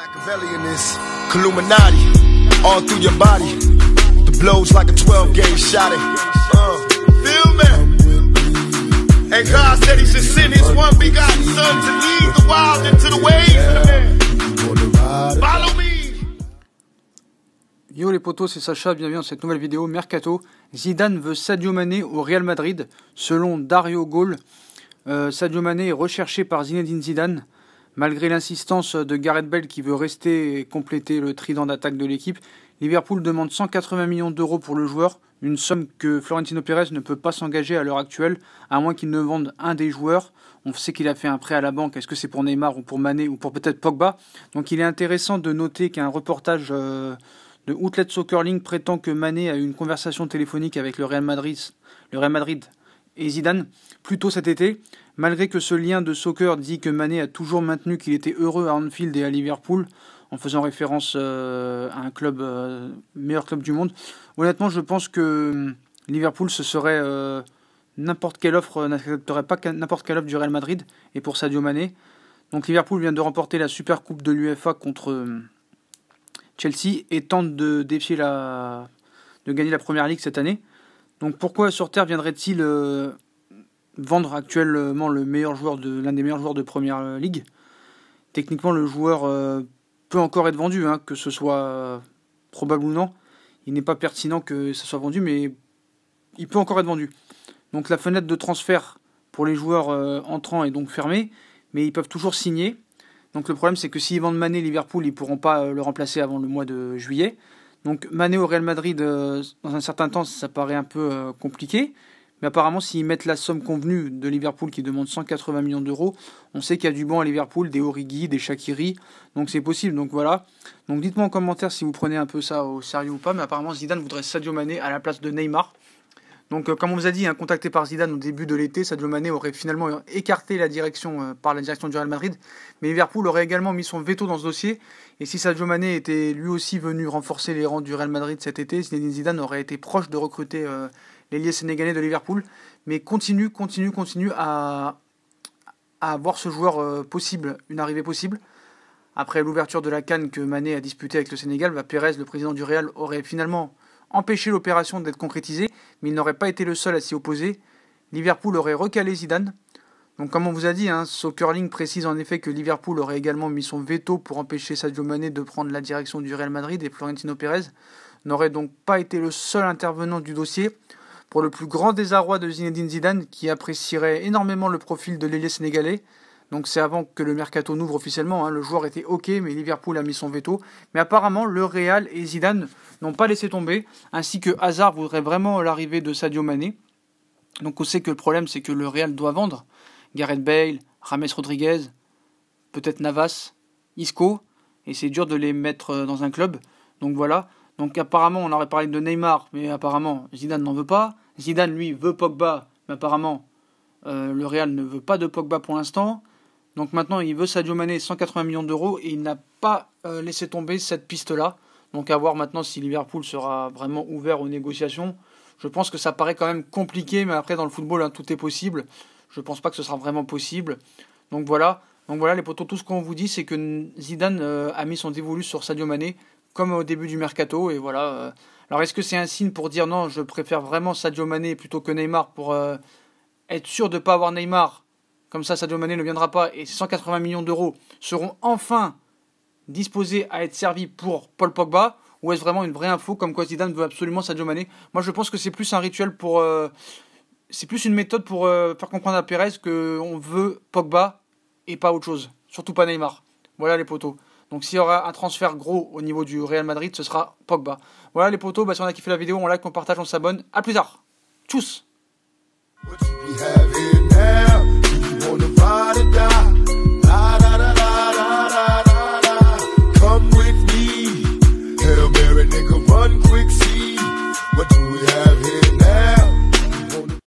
Machiavelli in this Illuminati all through your body. The blows like a 12 gauge shot. Feel me? And God said He should send His one begotten Son to lead the wild into the ways of the man. Follow me. Yo les potos, c'est Sacha, bienvenue dans cette nouvelle vidéo Mercato. Zidane veut Sadio Mané au Real Madrid. Selon Dario Gaulle, euh, Sadio Mané est recherché par Zinedine Zidane. Malgré l'insistance de Gareth Bale qui veut rester et compléter le trident d'attaque de l'équipe, Liverpool demande 180 millions d'euros pour le joueur, une somme que Florentino Pérez ne peut pas s'engager à l'heure actuelle, à moins qu'il ne vende un des joueurs. On sait qu'il a fait un prêt à la banque, est-ce que c'est pour Neymar ou pour Mané ou pour peut-être Pogba? Donc il est intéressant de noter qu'un reportage... Euh, le Outlet Soccer Link prétend que Mané a eu une conversation téléphonique avec le Real Madrid, le Real Madrid et Zidane plus tôt cet été, malgré que ce lien de soccer dit que Mané a toujours maintenu qu'il était heureux à Anfield et à Liverpool, en faisant référence euh, à un club euh, meilleur club du monde. Honnêtement, je pense que Liverpool ce serait euh, n'importe quelle offre n'accepterait pas n'importe quelle offre du Real Madrid et pour Sadio Mané. Donc Liverpool vient de remporter la Super Coupe de l'UEFA contre Chelsea et tente de défier la, de gagner la première ligue cette année. Donc pourquoi sur Terre viendrait-il euh, vendre actuellement le meilleur joueur de l'un des meilleurs joueurs de première ligue? Techniquement, le joueur euh, peut encore être vendu, hein, que ce soit probable ou non. Il n'est pas pertinent que ça soit vendu, mais il peut encore être vendu. Donc la fenêtre de transfert pour les joueurs euh, entrants est donc fermée, mais ils peuvent toujours signer. Donc le problème, c'est que s'ils vendent Mané Liverpool, ils pourront pas le remplacer avant le mois de juillet. Donc Mané au Real Madrid, euh, dans un certain temps, ça paraît un peu euh, compliqué. Mais apparemment, s'ils mettent la somme convenue de Liverpool qui demande 180 millions d'euros, on sait qu'il y a du bon à Liverpool, des Origi, des Shakiri, donc c'est possible. Donc voilà. Donc dites-moi en commentaire si vous prenez un peu ça au sérieux ou pas. Mais apparemment, Zidane voudrait Sadio Mané à la place de Neymar. Donc, euh, comme on vous a dit, hein, contacté par Zidane au début de l'été, Sadio Mané aurait finalement écarté la direction euh, par la direction du Real Madrid, mais Liverpool aurait également mis son veto dans ce dossier. Et si Sadio Mané était lui aussi venu renforcer les rangs du Real Madrid cet été, Zidane aurait été proche de recruter euh, l'ailier sénégalais de Liverpool, mais continue, continue, continue à, à voir ce joueur possible, une arrivée possible. Après l'ouverture de la canne que Mané a disputée avec le Sénégal, bah, Pérez, le président du Real, aurait finalement empêcher l'opération d'être concrétisée, mais il n'aurait pas été le seul à s'y opposer. Liverpool aurait recalé Zidane. Donc comme on vous a dit, hein, Soccerling précise en effet que Liverpool aurait également mis son veto pour empêcher Sadio Mané de prendre la direction du Real Madrid et Florentino Pérez n'aurait donc pas été le seul intervenant du dossier. Pour le plus grand désarroi de Zinedine Zidane, qui apprécierait énormément le profil de l'ailier sénégalais, donc c'est avant que le mercato n'ouvre officiellement. Hein. Le joueur était OK, mais Liverpool a mis son veto. Mais apparemment, le Real et Zidane n'ont pas laissé tomber, ainsi que Hazard voudrait vraiment l'arrivée de Sadio Mané. Donc on sait que le problème, c'est que le Real doit vendre Gareth Bale, James Rodriguez, peut-être Navas, Isco, et c'est dur de les mettre euh, dans un club. Donc voilà. Donc apparemment, on aurait parlé de Neymar, mais apparemment Zidane n'en veut pas. Zidane, lui, veut Pogba, mais apparemment euh, le Real ne veut pas de Pogba pour l'instant. Donc maintenant, il veut Sadio Mané 180 millions d'euros et il n'a pas euh, laissé tomber cette piste-là. Donc à voir maintenant si Liverpool sera vraiment ouvert aux négociations. Je pense que ça paraît quand même compliqué, mais après dans le football, hein, tout est possible. Je ne pense pas que ce sera vraiment possible. Donc voilà. Donc voilà les potos, tout ce qu'on vous dit, c'est que Zidane euh, a mis son dévolu sur Sadio Mané, comme au début du mercato. Et voilà. Euh. Alors est-ce que c'est un signe pour dire non, je préfère vraiment Sadio Mané plutôt que Neymar pour être sûr de ne pas avoir Neymar? Comme ça Sadio Mané ne viendra pas et ces 180 millions d'euros seront enfin disposés à être servis pour Paul Pogba ou est-ce vraiment une vraie info comme quoi Zidane veut absolument Sadio Mané? Moi je pense que c'est plus un rituel pour euh, c'est plus une méthode pour euh, faire comprendre à Pérez qu'on veut Pogba et pas autre chose, surtout pas Neymar. Voilà les potos. Donc s'il y aura un transfert gros au niveau du Real Madrid, ce sera Pogba. Voilà les potos, bah, si on a kiffé la vidéo, on like, on partage, on s'abonne. A plus tard. Tchuss